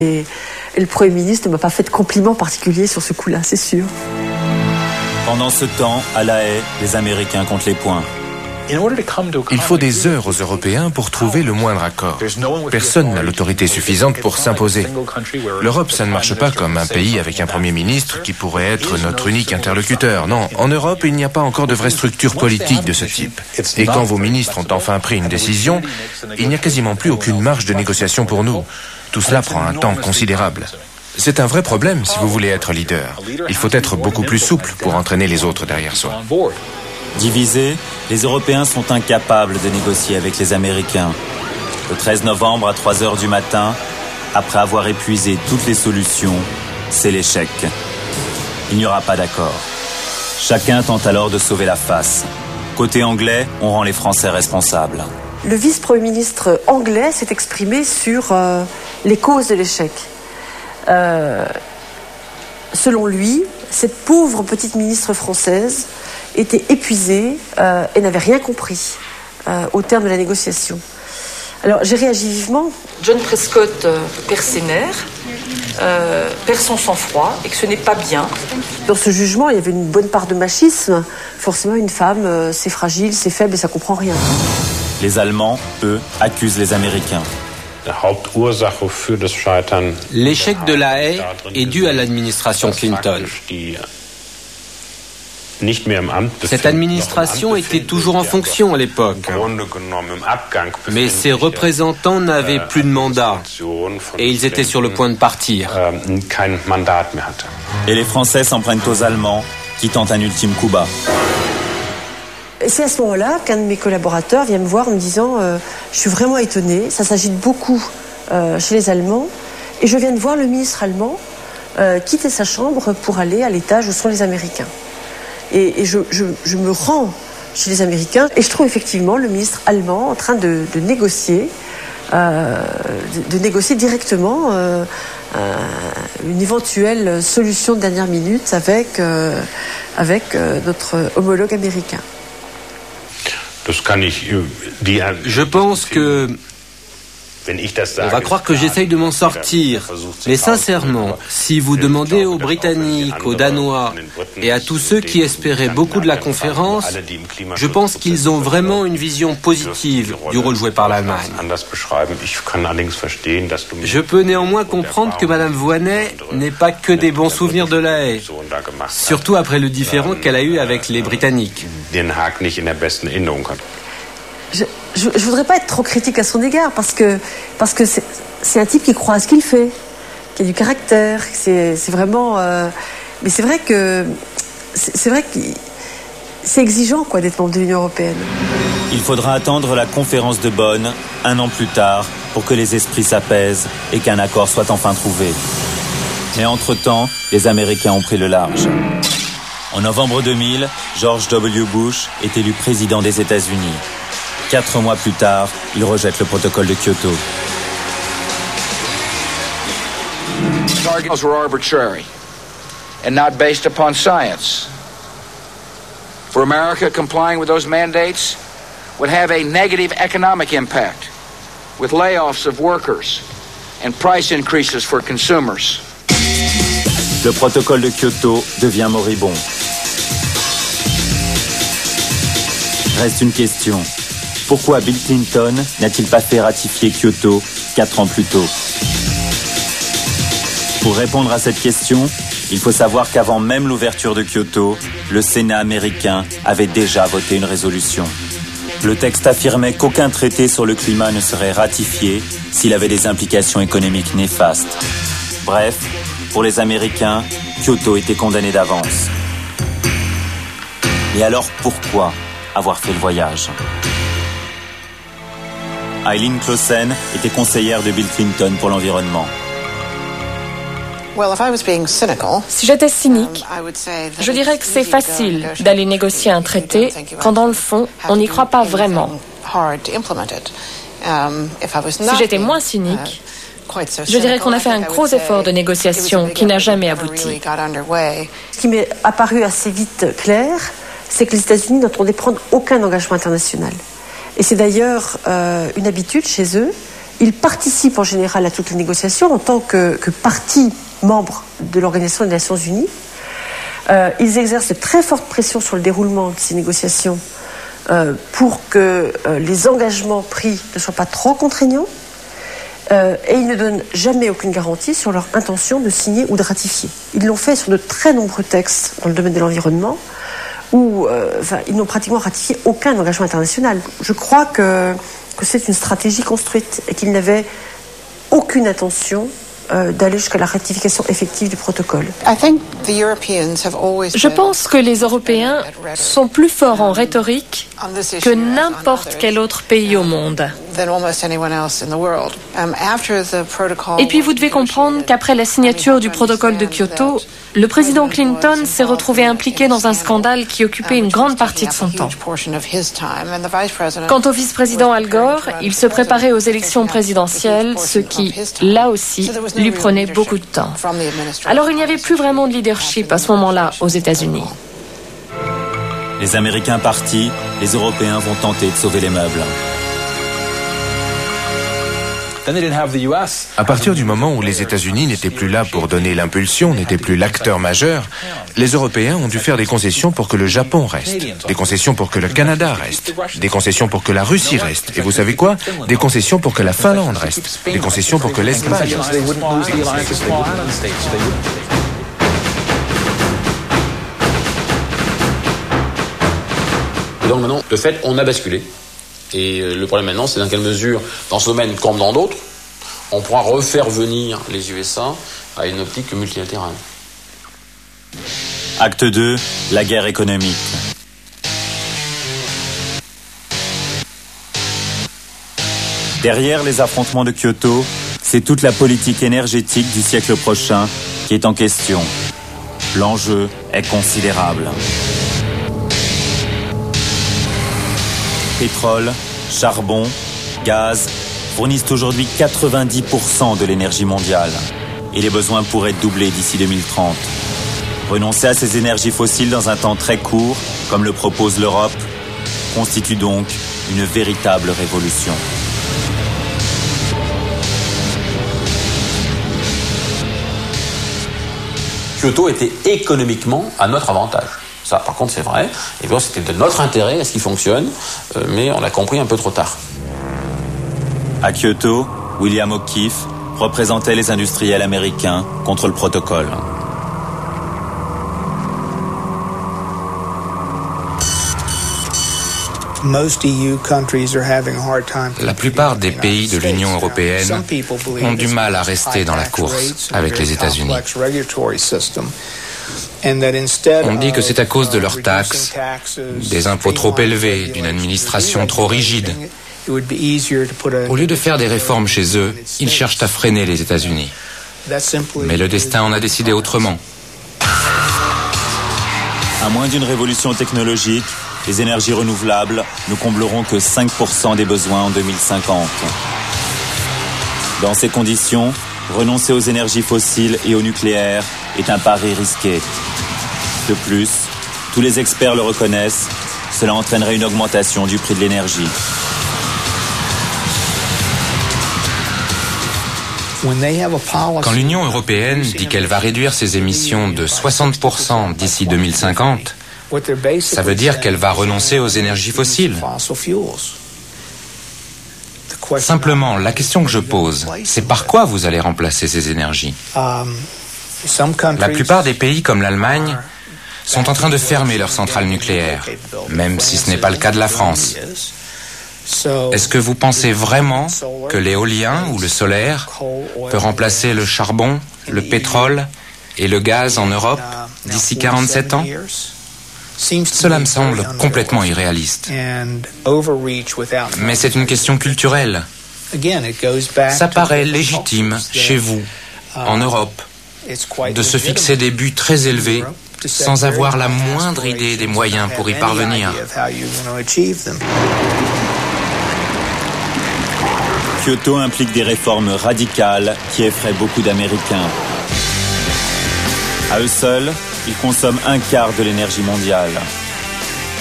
Et, et le Premier ministre ne m'a pas fait de compliment particulier sur ce coup-là, c'est sûr. Pendant ce temps, à La Haye, les Américains comptent les points. Il faut des heures aux Européens pour trouver le moindre accord. Personne n'a l'autorité suffisante pour s'imposer. L'Europe, ça ne marche pas comme un pays avec un Premier ministre qui pourrait être notre unique interlocuteur. Non, en Europe, il n'y a pas encore de vraie structure politique de ce type. Et quand vos ministres ont enfin pris une décision, il n'y a quasiment plus aucune marge de négociation pour nous. Tout cela prend un temps considérable. C'est un vrai problème si vous voulez être leader. Il faut être beaucoup plus souple pour entraîner les autres derrière soi. Divisés, les Européens sont incapables de négocier avec les Américains. Le 13 novembre à 3 heures du matin, après avoir épuisé toutes les solutions, c'est l'échec. Il n'y aura pas d'accord. Chacun tente alors de sauver la face. Côté anglais, on rend les Français responsables. Le vice-premier ministre anglais s'est exprimé sur euh, les causes de l'échec. Euh, selon lui, cette pauvre petite ministre française était épuisée euh, et n'avait rien compris au terme de la négociation. Alors j'ai réagi vivement. John Prescott perd ses nerfs, perd son sang-froid et que ce n'est pas bien. Dans ce jugement, il y avait une bonne part de machisme. Forcément, une femme, c'est fragile, c'est faible et ça comprend rien. Les Allemands, eux, accusent les Américains. L'échec de la haie est dû à l'administration Clinton. Cette administration était toujours en fonction à l'époque, mais ses représentants n'avaient plus de mandat et ils étaient sur le point de partir. Et les Français s'en prennent aux Allemands, qui tentent un ultime coup bas. C'est à ce moment-là qu'un de mes collaborateurs vient me voir en me disant euh, Je suis vraiment étonné, ça s'agite beaucoup euh, chez les Allemands, et je viens de voir le ministre allemand euh, quitter sa chambre pour aller à l'étage où sont les Américains. Et, je, me rends chez les Américains et je trouve effectivement le ministre allemand en train de, négocier, de, négocier directement une éventuelle solution de dernière minute avec, avec notre homologue américain. Je pense que on va croire que j'essaye de m'en sortir. Mais sincèrement, si vous demandez aux Britanniques, aux Danois et à tous ceux qui espéraient beaucoup de la conférence, je pense qu'ils ont vraiment une vision positive du rôle joué par l'Allemagne. Je peux néanmoins comprendre que Madame Voynet n'ait pas que des bons souvenirs de la haie, surtout après le différend qu'elle a eu avec les Britanniques. Je, je, je, voudrais pas être trop critique à son égard parce que parce que c'est un type qui croit à ce qu'il fait, qui a du caractère. C'est vraiment. Euh, mais c'est vrai que c'est vrai que c'est exigeant quoi d'être membre de l'Union européenne. Il faudra attendre la conférence de Bonn un an plus tard pour que les esprits s'apaisent et qu'un accord soit enfin trouvé. Mais entre-temps, les Américains ont pris le large. En novembre 2000, George W. Bush est élu président des États-Unis. Quatre mois plus tard, il rejette le protocole de Kyoto. Targets were arbitrary and not based upon science. For America, complying with those mandates would have a negative economic impact with layoffs of workers and price increases for consumers. Le protocole de Kyoto devient moribond. Reste une question. Pourquoi Bill Clinton n'a-t-il pas fait ratifier Kyoto quatre ans plus tôt Pour répondre à cette question, il faut savoir qu'avant même l'ouverture de Kyoto, le Sénat américain avait déjà voté une résolution. Le texte affirmait qu'aucun traité sur le climat ne serait ratifié s'il avait des implications économiques néfastes. Bref, pour les Américains, Kyoto était condamné d'avance. Et alors pourquoi avoir fait le voyage Eileen Clausen était conseillère de Bill Clinton pour l'environnement. Si j'étais cynique, je dirais que c'est facile d'aller négocier un traité quand dans le fond, on n'y croit pas vraiment. Si j'étais moins cynique, je dirais qu'on a fait un gros effort de négociation qui n'a jamais abouti. Ce qui m'est apparu assez vite clair, c'est que les États-Unis n'entendaient prendre aucun engagement international. Et c'est d'ailleurs euh, une habitude chez eux ils participent en général à toutes les négociations en tant que, partie membre de l'Organisation des Nations Unies. Euh, ils exercent de très forte pression sur le déroulement de ces négociations euh, pour que les engagements pris ne soient pas trop contraignants. et ils ne donnent jamais aucune garantie sur leur intention de signer ou de ratifier. Ils l'ont fait sur de très nombreux textes dans le domaine de l'environnement, où ils n'ont pratiquement ratifié aucun engagement international. Je crois que, que c'est une stratégie construite et qu'ils n'avaient aucune intention euh, d'aller jusqu'à la ratification effective du protocole. Je pense que les Européens sont plus forts en rhétorique que n'importe quel autre pays au monde. Um, Et puis vous devez comprendre qu'après la signature du protocole de Kyoto, le président Clinton s'est retrouvé impliqué dans un scandale qui occupait une grande partie de son temps. Quant au vice-président Al Gore, il se préparait aux élections présidentielles, ce qui, là aussi, lui prenait beaucoup de temps. Alors il n'y avait plus vraiment de leadership à ce moment-là aux États-Unis. Les Américains partis, les Européens vont tenter de sauver les meubles. À partir du moment où les États-Unis n'étaient plus là pour donner l'impulsion, n'étaient plus l'acteur majeur, les Européens ont dû faire des concessions pour que le Japon reste, des concessions pour que le Canada reste, des concessions pour que la Russie reste, et vous savez quoi? Des concessions pour que la Finlande reste, des concessions pour que l'Espagne reste. donc maintenant, de fait, on a basculé. Et euh, le problème maintenant, c'est dans quelle mesure, dans ce domaine comme dans d'autres, on pourra refaire venir les USA à une optique multilatérale. Acte 2, la guerre économique. Derrière les affrontements de Kyoto, c'est toute la politique énergétique du siècle prochain qui est en question. L'enjeu est considérable. Pétrole, charbon, gaz fournissent aujourd'hui 90% de l'énergie mondiale. Et les besoins pourraient doubler d'ici 2030. Renoncer à ces énergies fossiles dans un temps très court, comme le propose l'Europe, constitue donc une véritable révolution. Kyoto était économiquement à notre avantage. Ça, par contre, c'est vrai. Et bien, c'était de notre intérêt à ce qu'il fonctionne, euh, mais on l'a compris un peu trop tard. À Kyoto, William O'Keefe représentait les industriels américains contre le protocole. La plupart des pays de l'Union européenne ont du mal à rester dans la course avec les États-Unis. On dit que c'est à cause de leurs taxes, des impôts trop élevés, d'une administration trop rigide. Au lieu de faire des réformes chez eux, ils cherchent à freiner les États-Unis. Mais le destin en a décidé autrement. À moins d'une révolution technologique, les énergies renouvelables ne combleront que 5% des besoins en 2050. Dans ces conditions, renoncer aux énergies fossiles et au nucléaire est un pari risqué. De plus, tous les experts le reconnaissent, cela entraînerait une augmentation du prix de l'énergie. Quand l'Union européenne dit qu'elle va réduire ses émissions de 60% d'ici 2050, ça veut dire qu'elle va renoncer aux énergies fossiles. Simplement, la question que je pose, c'est par quoi vous allez remplacer ces énergies La plupart des pays comme l'Allemagne sont en train de fermer leurs centrales nucléaires, même si ce n'est pas le cas de la France. Est-ce que vous pensez vraiment que l'éolien ou le solaire peut remplacer le charbon, le pétrole et le gaz en Europe d'ici 47 ans? Cela me semble complètement irréaliste. Mais c'est une question culturelle. Ça paraît légitime chez vous, en Europe, de se fixer des buts très élevés sans avoir la moindre idée des moyens pour y parvenir. Kyoto implique des réformes radicales qui effraient beaucoup d'Américains. À eux seuls, ils consomment un quart de l'énergie mondiale.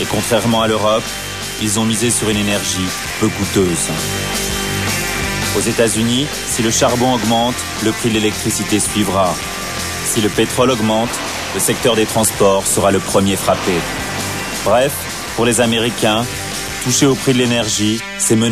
Et contrairement à l'Europe, ils ont misé sur une énergie peu coûteuse. Aux États-Unis, si le charbon augmente, le prix de l'électricité suivra. Si le pétrole augmente, le secteur des transports sera le premier frappé. Bref, pour les Américains, toucher au prix de l'énergie, c'est menacer